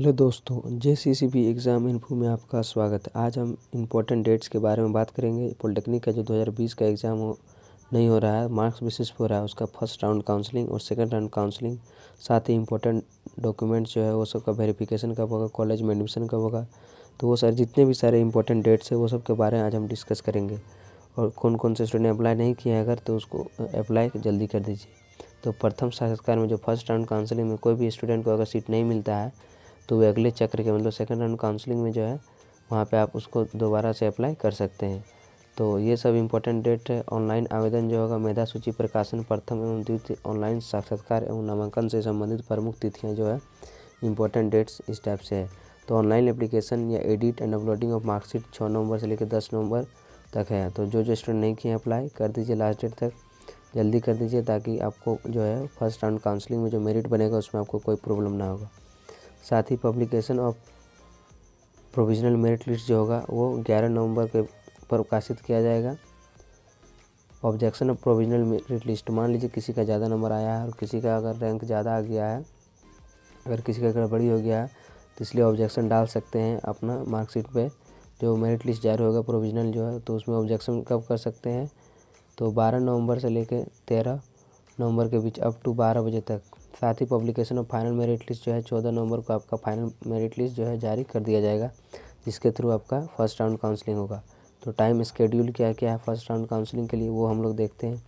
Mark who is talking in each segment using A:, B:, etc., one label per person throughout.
A: Hello दोस्तों, J C C B exam info में आपका स्वागत है। आज हम इम्पोर्टेंट डेट्स के बारे में बात करेंगे। पॉलिटेक्निक का जो 2020 का एग्ज़ाम हो, नहीं हो रहा है। मार्क्स बेसिस पर हो रहा है, उसका फ़र्स्ट राउंड काउंसलिंग और सेकंड राउंड काउंसलिंग साथ ही इम्पोर्टेंट डॉक्यूमेंट्स जो है, वो सब का वेरिफिकेशन कब होगा कॉलेज में एडमिशन कब होगा। तो वो सर, जितने भी सारे इंपॉर्टेंट डेट्स है, वो सब के बारे में आज हम डिस्कस करेंगे। और कौन कौन से स्टूडेंट अप्लाई नहीं किए हैं अगर तो उसको अप्लाई जल्दी कर दीजिए। तो प्रथम साक्षात्कार में जो फ़र्स्ट राउंड काउंसलिंग में कोई भी स्टूडेंट को अगर सीट नहीं मिलता है तो वे अगले चक्र के मतलब सेकंड राउंड काउंसलिंग में जो है, वहाँ पे आप उसको दोबारा से अप्लाई कर सकते हैं। तो ये सब इम्पोर्टेंट डेट है। ऑनलाइन आवेदन जो होगा, मेधा सूची प्रकाशन, प्रथम एवं द्वितीय ऑनलाइन साक्षात्कार एवं नामांकन से संबंधित प्रमुख तिथियाँ जो है इम्पोर्टेंट डेट्स इस टाइप से है। तो ऑनलाइन एप्लीकेशन या edit and uploading of marksheet छः नवंबर से लेकर दस नवंबर तक है। तो जो जो स्टूडेंट नहीं किए अप्लाई कर दीजिए लास्ट डेट तक। जल्दी कर दीजिए ताकि आपको जो है फ़र्स्ट राउंड काउंसलिंग में जो मेरिट बनेगा, उसमें आपको कोई प्रॉब्लम ना होगा। साथ ही publication of provisional merit list जो होगा, वो 11 नवंबर के प्रकाशित किया जाएगा। Objection of provisional merit list मान लीजिए किसी का ज़्यादा नंबर आया है और किसी का अगर रैंक ज़्यादा आ गया है, अगर किसी का गड़बड़ी हो गया है तो इसलिए ऑब्जेक्शन डाल सकते हैं अपना मार्कशीट पे। जो मेरिट लिस्ट जारी होगा प्रोविजनल जो है तो उसमें ऑब्जेक्शन कब कर सकते हैं? तो बारह नवंबर से लेकर तेरह नवंबर के बीच अप टू बारह बजे तक। साथ ही publication of final merit list जो है, चौदह नवंबर को आपका फाइनल मेरिट लिस्ट जो है जारी कर दिया जाएगा, जिसके थ्रू आपका फ़र्स्ट राउंड काउंसलिंग होगा। तो टाइम स्केड्यूल क्या क्या है फ़र्स्ट राउंड काउंसलिंग के लिए, वो हम लोग देखते हैं।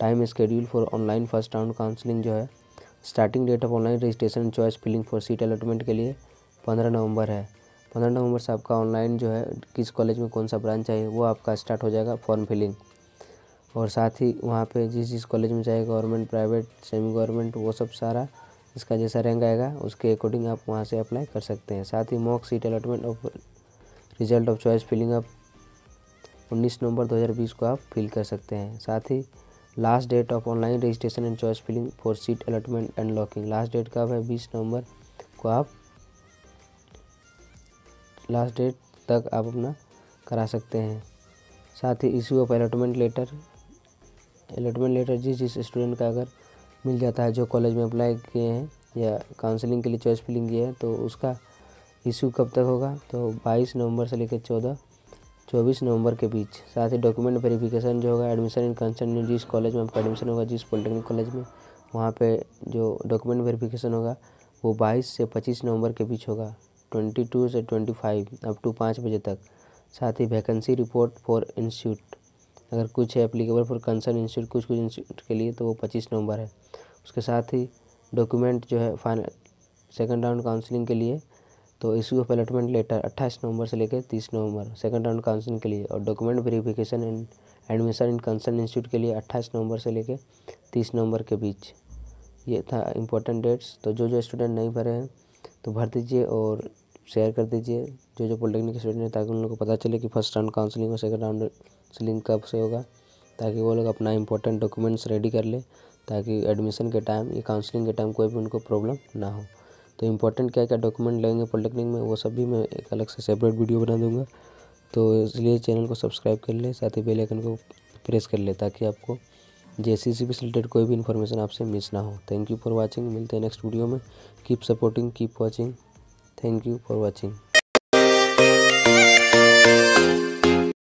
A: Time schedule for online first round counselling जो है starting date of online registration choice filling for seat allotment के लिए पंद्रह नवंबर है। पंद्रह नवंबर से आपका ऑनलाइन जो है, किस कॉलेज में कौन सा ब्रांच चाहिए वो आपका स्टार्ट हो जाएगा फॉर्म फिलिंग और साथ ही वहाँ पे जिस जिस कॉलेज में चाहे गवर्नमेंट प्राइवेट सेमी गवर्नमेंट वो सब सारा इसका जैसा रैंक आएगा, उसके अकॉर्डिंग आप वहाँ से अप्लाई कर सकते हैं। साथ ही mock seat allotment of result of choice filling up उन्नीस नवंबर 2020 को आप फिल कर सकते हैं। साथ ही last date of online registration and choice filling for seat allotment and locking last date कब है? बीस नवंबर को आप लास्ट डेट तक आप अपना करा सकते हैं। साथ ही issue of allotment letter allotment letter जिस जिस स्टूडेंट का अगर मिल जाता है, जो कॉलेज में अप्लाई किए हैं, या काउंसलिंग के लिए चॉइस फिलिंग किए हैं तो उसका इशू कब तक होगा? तो 22 नवंबर से लेकर 14 24 नवंबर के बीच। साथ ही डॉक्यूमेंट वेरिफिकेशन जो होगा एडमिशन इन कंसर्न जिस कॉलेज में आपका एडमिशन होगा, जिस पॉलिटेक्निक कॉलेज में, वहाँ पे जो डॉक्यूमेंट वेरिफिकेशन होगा, वो 22 से 25 नवंबर के बीच होगा 22 से 25 अप टू पाँच बजे तक। साथ ही वैकेंसी रिपोर्ट फॉर इंस्टीट्यूट अगर कुछ है एप्लीकेबल फॉर कंसर्न इंस्टीट्यूट कुछ कुछ इंस्टीट्यूट के लिए तो वो पच्चीस नवंबर है। उसके साथ ही डॉक्यूमेंट जो है फाइनल सेकंड राउंड काउंसलिंग के लिए तो इशू ऑफ़ अलॉटमेंट लेटर अट्ठाईस नवंबर से लेकर तीस नवंबर सेकंड राउंड काउंसलिंग के लिए और document verification and admission in concern institute के लिए अट्ठाईस नवंबर से लेकर तीस नवंबर के बीच। ये था इम्पोर्टेंट डेट्स तो जो जो स्टूडेंट नहीं भरे हैं तो भर दीजिए और शेयर कर दीजिए। जो जो पॉलिटेक्निक स्टूडेंट हैं, ताकि उन लोगों को पता चले कि फ़र्स्ट राउंड काउंसलिंग और सेकंड राउंड लिंक कब से होगा, ताकि वो लोग अपना इंपॉर्टेंट डॉक्यूमेंट्स रेडी कर ले, ताकि एडमिशन के टाइम या काउंसलिंग के टाइम कोई भी उनको प्रॉब्लम ना हो। तो इम्पोर्टेंट क्या क्या डॉक्यूमेंट लेंगे पॉलिटेक्निक में, वो सब भी मैं एक अलग से सेपरेट वीडियो बना दूँगा। तो इसलिए चैनल को सब्सक्राइब कर ले, साथ ही बेल आइकन को प्रेस कर ले, ताकि आपको जे सी से रिलेटेड कोई भी इन्फॉर्मेशन आपसे मिस ना हो। थैंक यू फॉर वॉचिंग मिलते हैं नेक्स्ट वीडियो में। Keep supporting keep watching thank you for watching